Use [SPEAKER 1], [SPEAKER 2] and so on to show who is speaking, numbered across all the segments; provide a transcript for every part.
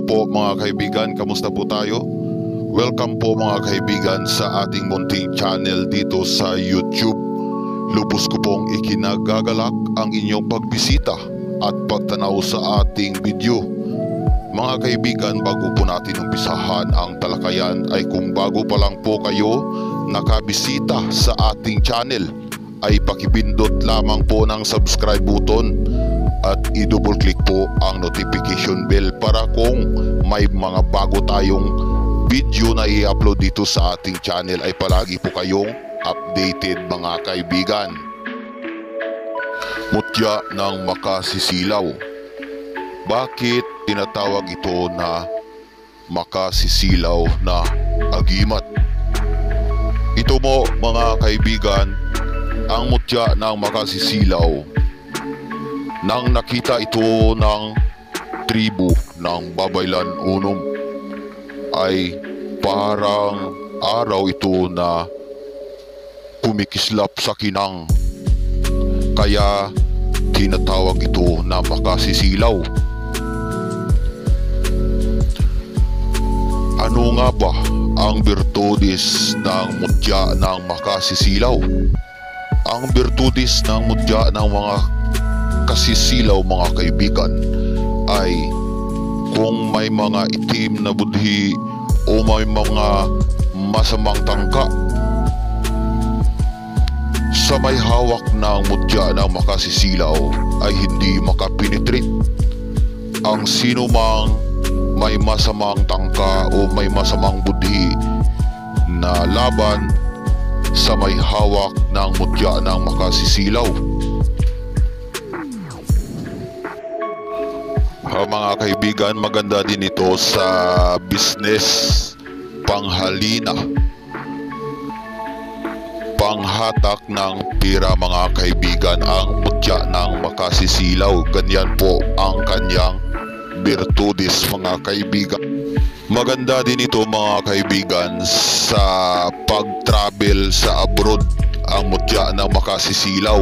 [SPEAKER 1] mga kaibigan, kamusta po tayo? Welcome po mga kaibigan sa ating munting channel dito sa YouTube. Lubos ko pong ikinagagalak ang inyong pagbisita at pagtanaw sa ating video. Mga kaibigan, bago po natin umpisahan ang talakayan ay kung bago pa lang po kayo nakabisita sa ating channel ay pakipindot lamang po ng subscribe button at i-double click po ang notification bell para kung may mga bago tayong video na i-upload dito sa ating channel ay palagi po kayong updated mga kaibigan. Mutya ng makasisilaw. Bakit tinatawag ito na makasisilaw na agimat? Ito mo mga kaibigan, ang mutya ng makasisilaw nang nakita ito ng tribu ng Babaylan Unum ay parang araw ito na kumikislap sa kinang kaya tinatawag ito na makasisilaw. Ano nga ba ang virtudes ng mutya ng makasisilaw? Ang virtudes ng mutya ng mga kasisilaw mga kaibigan ay kung may mga itim na budhi o may mga masamang tangka sa may hawak ng mutya ng makasisilaw ay hindi makapinitrit ang sino mang may masamang tangka o may masamang budhi na laban sa may hawak ng mutya ng makasisilaw. Uh, mga kaibigan, maganda din ito sa business panghalina. Panghatak ng pira mga kaibigan ang mutya ng makasisilaw. Ganyan po ang kanyang virtudes mga kaibigan. Maganda din ito mga kaibigan sa pag-travel sa abroad ang mutya ng makasisilaw.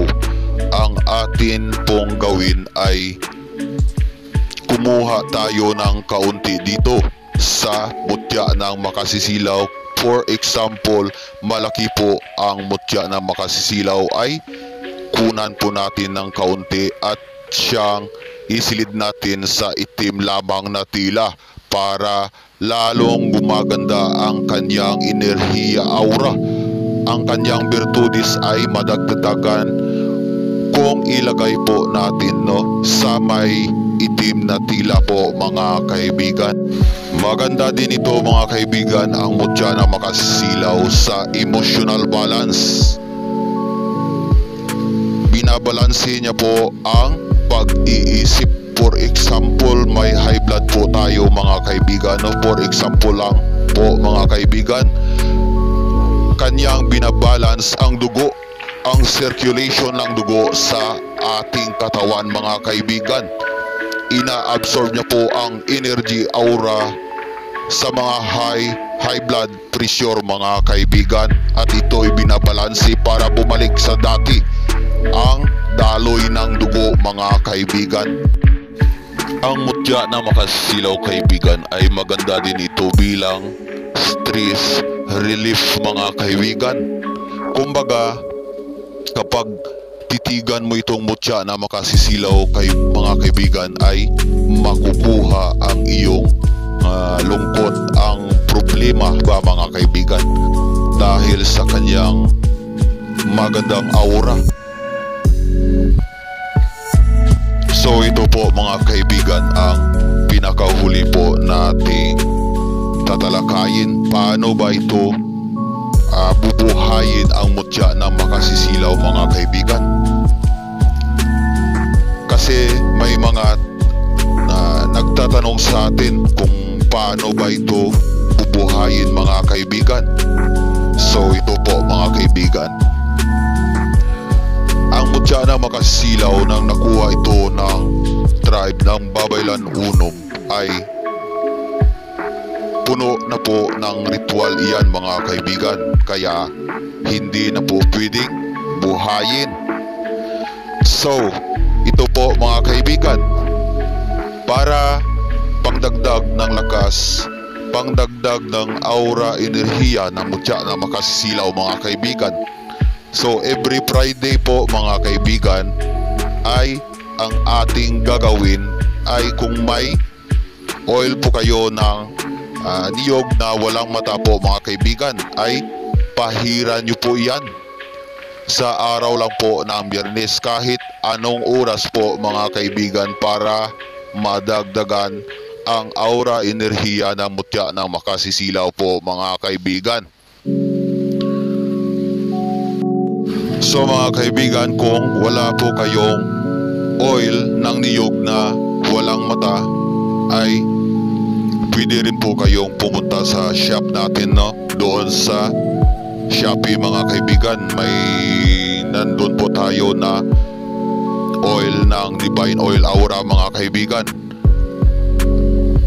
[SPEAKER 1] Ang atin pong gawin ay kumuha tayo ng kaunti dito sa mutya ng makasisilaw. For example, malaki po ang mutya ng makasisilaw ay kunan po natin ng kaunti at siyang isilid natin sa itim lamang na tila para lalong gumaganda ang kanyang enerhiya aura. Ang kanyang virtudes ay madagdagan kung ilagay po natin no sa may itim na tila po mga kaibigan. Maganda din ito mga kaibigan ang mutya na makasilaw sa emotional balance. Binabalanse niya po ang pag-iisip. For example, may high blood po tayo mga kaibigan. No? For example lang po mga kaibigan. Kanyang binabalance ang dugo ang circulation ng dugo sa ating katawan mga kaibigan ina-absorb niya po ang energy aura sa mga high high blood pressure mga kaibigan at ito ay binabalansi para bumalik sa dati ang daloy ng dugo mga kaibigan. Ang mutya na makasilaw kaibigan ay maganda din ito bilang stress relief mga kaibigan. Kumbaga kapag titigan mo itong mutya na makasisilaw kay mga kaibigan ay makukuha ang iyong uh, lungkot ang problema ba mga kaibigan? Dahil sa kanyang magandang aura. So ito po mga kaibigan ang pinakahuli po nating tatalakayin. Paano ba ito uh, bubuhayin ang mutya ng makasisilaw mga kaibigan. Kasi may mga uh, nagtatanong sa atin kung paano ba ito bubuhayin mga kaibigan. So ito po mga kaibigan. Ang mutya ng makasisilaw nang nakuha ito ng tribe ng Babaylan Unom ay puno na po ng ritual iyan mga kaibigan kaya hindi na po pwedeng buhayin. So, po mga kaibigan para pang pangdagdag ng lakas, pangdagdag ng aura, enerhiya ng mutya na makasisilaw mga kaibigan. So every Friday po mga kaibigan ay ang ating gagawin ay kung may oil po kayo ng ah, niyog na walang mata po mga kaibigan ay pahiran nyo po yan sa araw lang po ng biyernes kahit anong oras po mga kaibigan para madagdagan ang aura enerhiya ng mutya ng makasisilaw po mga kaibigan. So mga kaibigan kung wala po kayong oil ng niyog na walang mata ay pwede rin po kayong pumunta sa shop natin no doon sa Shopee mga kaibigan may nandun po tayo na oil ng Divine Oil Aura mga kaibigan.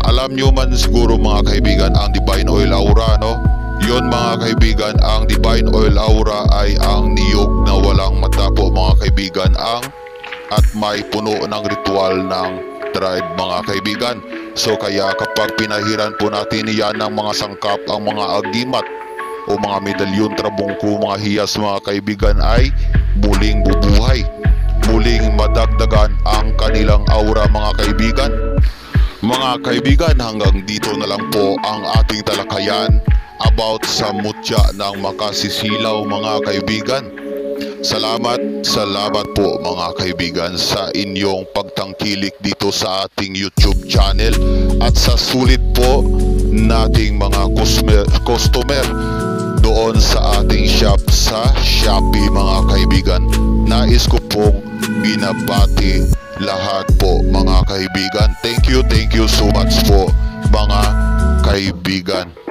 [SPEAKER 1] Alam nyo man siguro mga kaibigan ang Divine Oil Aura no? Yon mga kaibigan ang Divine Oil Aura ay ang niyog na walang mata po mga kaibigan ang at may puno ng ritual ng tribe mga kaibigan. So kaya kapag pinahiran po natin yan ng mga sangkap ang mga agimat o mga medalyon, trabungko, mga hiyas mga kaibigan ay muling bubuhay. Muling madagdagan ang kanilang aura mga kaibigan. Mga kaibigan, hanggang dito na lang po ang ating talakayan about sa mutya ng makasisilaw mga kaibigan. Salamat, salamat po mga kaibigan sa inyong pagtangkilik dito sa ating YouTube channel at sa sulit po nating mga customer, customer doon sa ating shop sa Shopee mga kaibigan. Nais ko pong binabati lahat po mga kaibigan. Thank you, thank you so much po mga kaibigan.